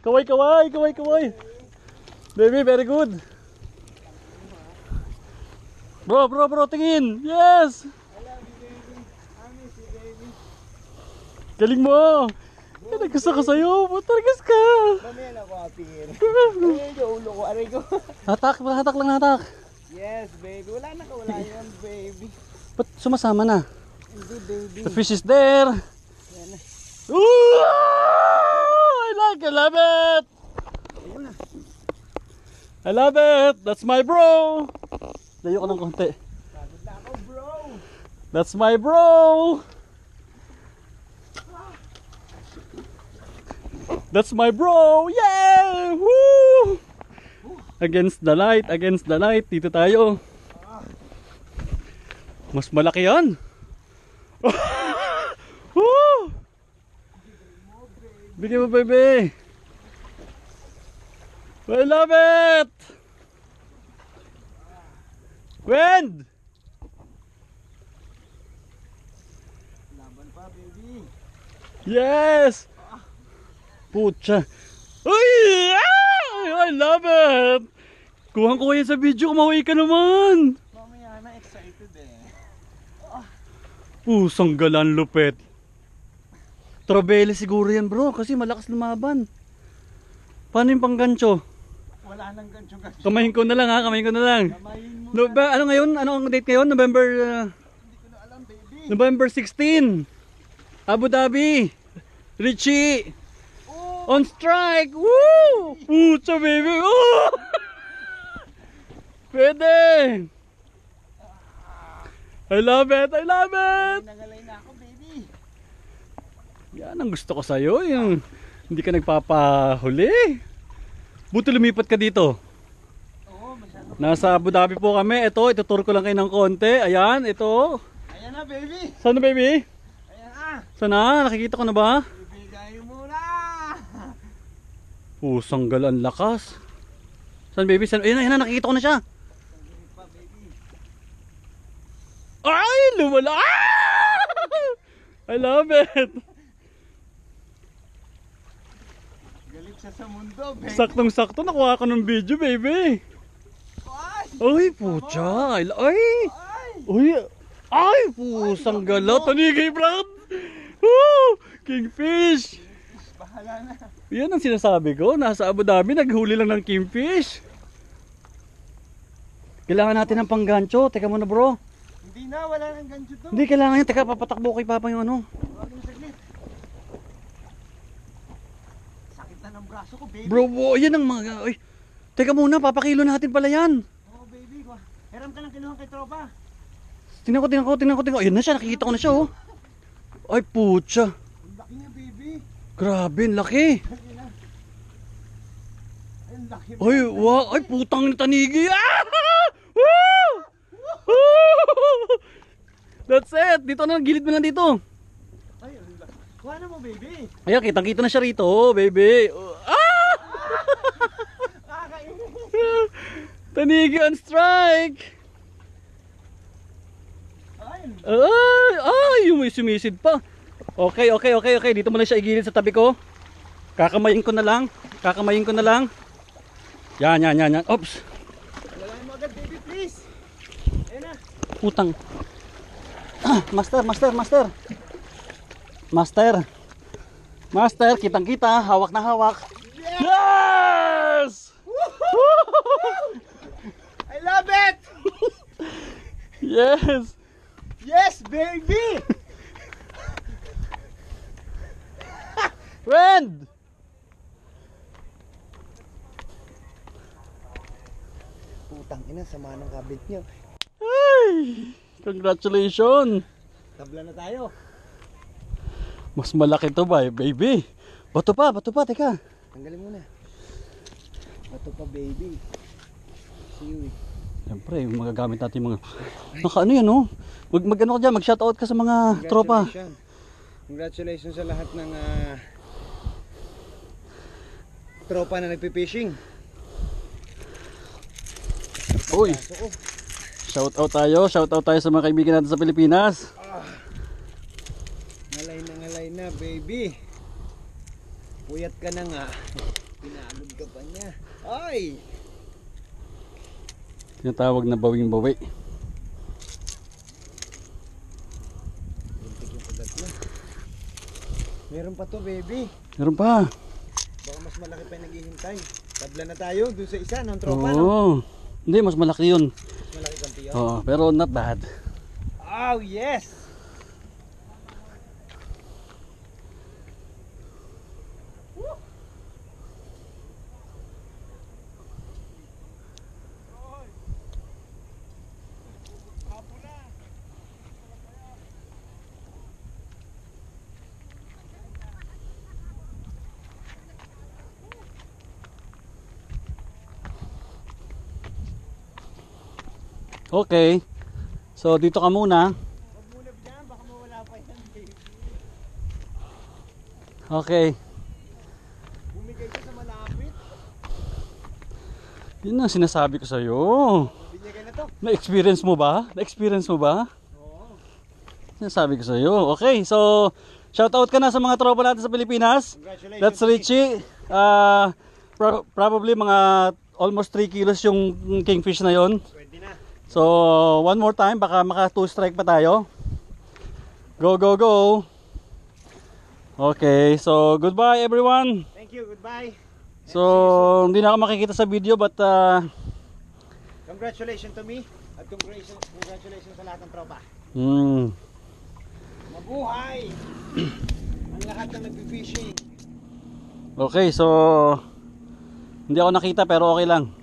Kaway, kaway, kaway, kaway. Baby, very good. Bro, bro, bro, tingin. Yes. Galing mo. Eh, nagkasa ka sa'yo. Matargas ka. Mamaya na ako apir. Ay, yung ulo ko. Aray ko. Hatak, hatak lang hatak. Yes, baby. Wala na ka. Wala yan, baby. Ba't sumasama na? Hindi, baby. The fish is there. Yan na. Ooh! I love it. I love it. That's my bro. Layo ko ng konti. That's my bro. That's my bro. Yeah! Woo! Against the light, against the light. Dito tayo. Mas malaki yan. Woo! Bigyan mo, baby. I love it! Wind! Laban pa, baby. Yes! Pucha. Uy! Ah! I love it! Kuhang ko yan sa video, kumaway ka naman! Mamaya na, excited eh. Pusang galan lupet. Trabele siguro yan bro, kasi malakas lumaban. Paano yung panggancho? Wala nang gancho-gancho. Kamayin ko na lang ha, kamayin ko na lang. Kamayin mo No, ba, ano ngayon? Ano ang date ngayon? November uh, Hindi ko na alam, baby. November 16. Abu Dhabi. Richie. Oh! On strike! Woo! Pucha baby! Woo! Pwede! I love it! I love it! Nagalay na ako. Yan ang gusto ko sa'yo. Yung hindi ka nagpapahuli. Buti lumipat ka dito. Nasa Abu Dhabi po kami. Ito, ituturo ko lang kayo ng konti. Ayan, ito. Ayan na, baby. Saan na baby? Ayan na. Saan na? Nakikita ko na ba? Ibigay mo na. Pusang galan lakas. Saan baby? Saan? Ayan na, ayan na, nakikita ko na siya. Ay, lumala! Ah! I love it! Siya sa mundo, baby. Saktong-sakto nakuha ko ng video, baby. Ay! Pucha. Ay, ay, Ay! ay, pusang gala. Tanigay, Brad. Woo! Kingfish. Bahala na. Yan ang sinasabi ko. Nasa Abu Dhabi, naghuli lang ng kingfish. Kailangan natin ng panggancho. Teka muna, bro. Hindi na, wala nang gancho to. Hindi, kailangan yan. Teka, papatakbo kay Papa yung ano. Sakit na ng braso ko, baby. Bro, oh, yan ang mga... Ay, teka muna, papakilo natin pala yan. Oo, baby. Wa- Hiram ka ng kinuha kay tropa. Tingnan ko, tingnan ko, tingnan ko, tingnan ko. Ayun na siya, nakikita ko na siya, oh. Ay, putya. Ang laki niya, baby. Grabe, ang laki. Ang laki. Ay, wow. Ay, putang tanigi. Ah! Woo! Woo! That's it. Dito na, gilid mo lang dito. Kuha na mo, baby. Ayan, kitang-kita na siya rito, oh, baby. Ah! Kakainin. Tanigi on strike. Ay, Ay, sumisid pa. Okay, okay, okay, okay. Dito mo lang siya igilid sa tabi ko. Kakamayin ko na lang. Kakamayin ko na lang. Yan, yan, yan, yan. Oops. wala mo agad, baby, please. Ayan na. Putang. Ah, master, master, master. Master. Master, kitang kita. Hawak na hawak. Yes! I love it! Yes! Yes, baby! Friend! Putang ina, sama ng kabit nyo. Ay! Congratulations! Tabla na tayo. Mas malaki to ba, baby? Bato pa, bato pa, teka. Tanggalin mo na. Bato pa, baby. Siwi. Siyempre, yung magagamit natin mga... Naka ano yan, oh? Mag, mag ano ka dyan, mag shoutout ka sa mga tropa. Congratulations. Sa lahat ng ah, tropa na nagpi-fishing. Uy, Kaso ko, shoutout tayo, shoutout tayo sa mga kaibigan natin sa Pilipinas. Ngalay na ngalay na, baby. Puyat ka na nga. Pinalog ka pa niya. Ay! Tinatawag na bawing-bawi. Buntik yung kagat. Meron pa to, baby. Meron pa. Baka mas malaki pa yung naghihintay. Tabla na tayo dun sa isa ng tropa, no? Oo. Hindi, mas malaki yun. Mas malaki kampiyon. Oo, pero not bad. Oh, yes! Okay. So, dito ka muna. Okay. Bumigay ka sa malapit. Yun ang sinasabi ko sa'yo. Binigay na to. Na-experience mo ba? Na-experience mo ba? Oo. Sinasabi ko sa'yo. Okay, so, shout out ka na sa mga tropa natin sa Pilipinas. Congratulations. That's Richie. Uh, pro- probably mga almost 3 kilos yung kingfish na yon. So, one more time, baka maka 2 strike pa tayo. Go, go, go. Okay, so goodbye everyone. Thank you, goodbye. So, hindi na ako makikita sa video but uh, Congratulations to me. At congratulations, congratulations sa lahat ng tropa. hmm, Mabuhay! Ang lahat ng nagpi-fishing. okay, so hindi ako nakita pero okay lang.